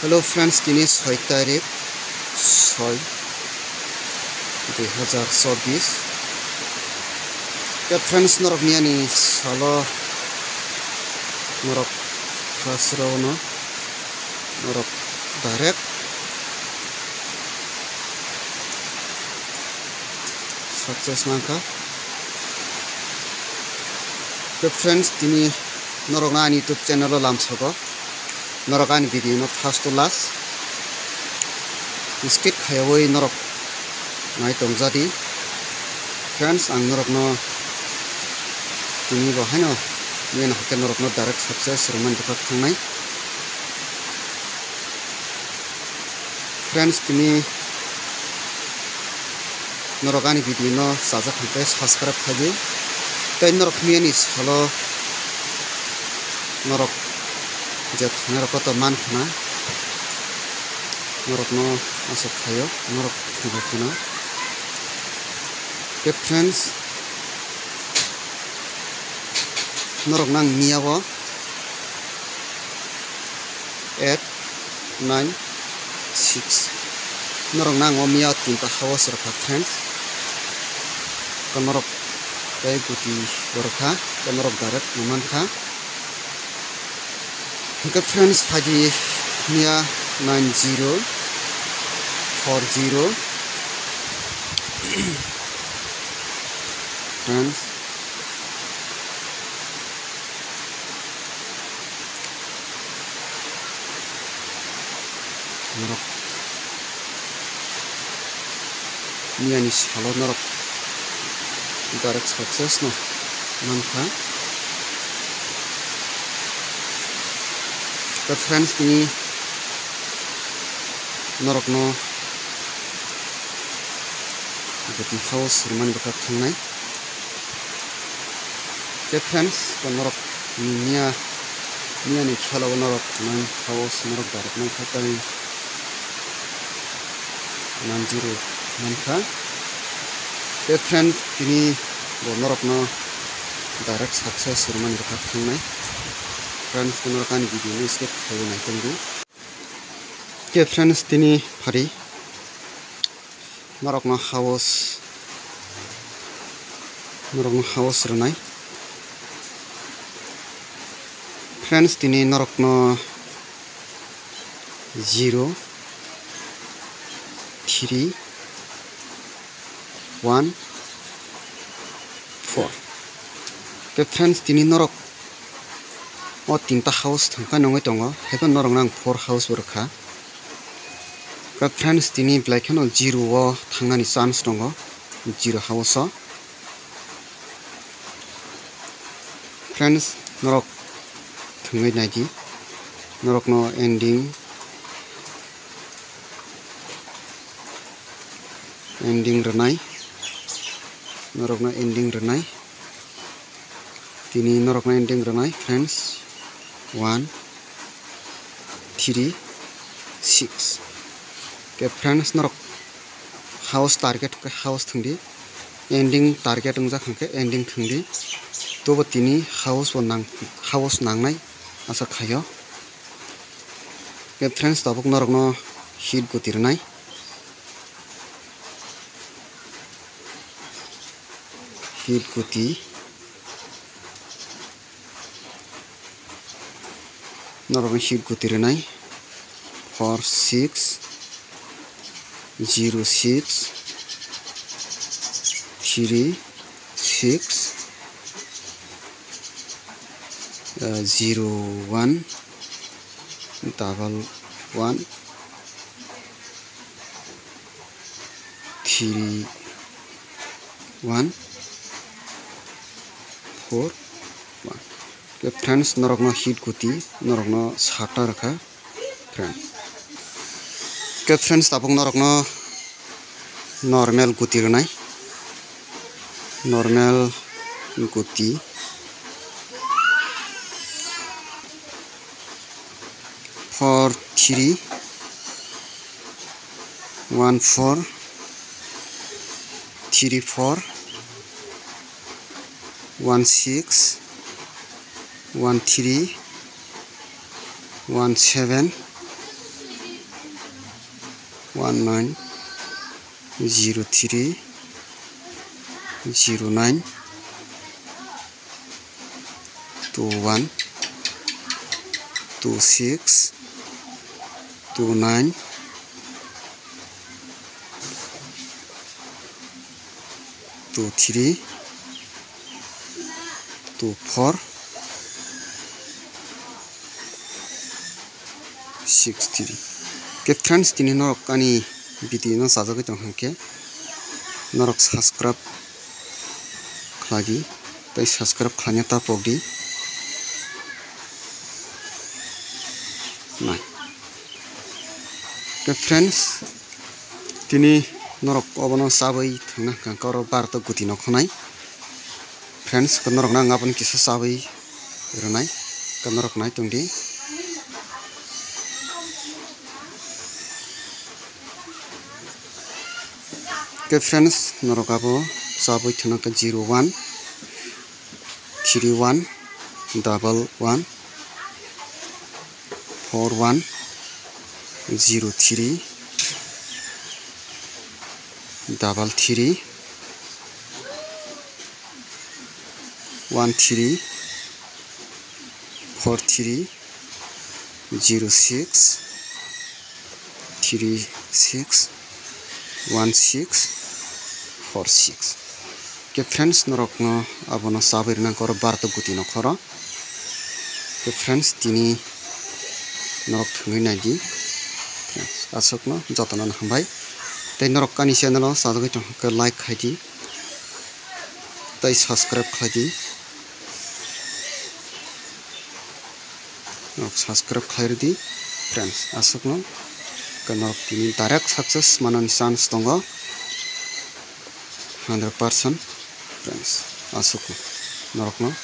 Hello friends তিনি ছয় তাৰিখ ছয়। দুহেজাৰ চৌবিছ। এতিয়া ফ্ৰেণ্ডছ নৰক নিয়া নি। চাল। নৰক খাচৰ নৰক ডাইৰেক্ট ছাকচেছ নাংকা। এতিয়া ফ্ৰেণ্ডছ তিনি নৰক ইউটিউব চেনেলৰ লাঞ্চ নৰক আন বিধি ন ফাৰ্ষ্ট টু লাষ্ট স্কিট খাই নৰক নাই টংজাদি ফ্ৰেণ্ডছ আং নৰক তুমি বহাই ন নেন হকে নৰক নাইৰেক্ট ছাকচেছ ৰোমেণ্টিকত থাকে ফ্ৰেণ্ডছ তুমি নৰক আনি বিধি ন চাজা খাই ছাবস্ক্ৰাইব খাই দিয়ে তই ৰকমীয়ে নিজ হলো নৰক jat ngarok koto man kuna ngarok no asok kayo ngarok kibok kuna ke friends ngarok nang mia wo et nang six ngarok nang wo mia tin ta hawa sir ka friends ke ngarok kayo kuti ngarok ha ke ngarok garet ngaman ha good friends Hadi Mia 9040 friends narok Mia nish hello narok direct success no manka the friends tini norok no gati house rumani bakat thangnai the friends the norok nia nia ni khalo norok nan house norok darak nang khatai nan zero nan kha the friends tini bo norok no direct success rumani bakat thangnai friends कोनो रकान video में skip करो नहीं तुम दो के friends तिनी फरी मरोक ना हाउस मरोक ना हाउस रनाई फ्रेंड्स तिनी नरोक ना जीरो थ्री वन फोर के फ्रेंड्स तिनी नरोक o tinta house thangka nongoi tongo hebo norong nang four house borokha ka friends tini black hano zero o thangani chance tongo zero house o friends norok thangoi naidi norok no ending ending renai norok no ending renai tini norok no ending renai friends one three six কে friends नरक house target house थंगदी ending target जाखांखे ending थंगदी तोबो तिनि house नां house नांनाय आशा खायो কে friends तबक नरक न हिट गुतिरनाय हिट गुति নরমে শিল্প তিরে নাই। Four six, zero six, three six, zero one, double one, three one, four one. Friends नरकनो hit गुती नरकनो छाटा रखा फ्रेंड्स के फ्रेंड्स तापंग नरकनो नॉर्मल गुती रनाय normal गुती four three one four three four one six one three one seven one nine zero three zero nine two one two six two nine two three two four six three ke friends tini norok ani biti no sajagoi tong hangke norok subscribe khlagi tai subscribe khlanya ta pogdi নাই তো friends তিনি নরক অবন সাবই থাকা কাঙ্কর বারত গুটি নখনাই friends নরক না আপন কিছু সাবই রনাই নরক নাই তুমি Okay friends, narokabo sabo ithanaka 01 31 double 1 41 03 double 3 1 3 4 3 0 6 3 6 one six four six के फ्रेंड्स नरक अब नाबिर नर बार्त गुटी नखर के फ्रेंड्स दिनी नरक थी अशोक जतन हमें ते नरक का चेनेल सदगे लाइक खादी ते सबसक्राइब खादी सबसक्राइब खाई फ्रेंड्स अशोक डरे साकसेस मन चान्स द हन्ड्रेड पारसेन्ट्रेन्स आशु न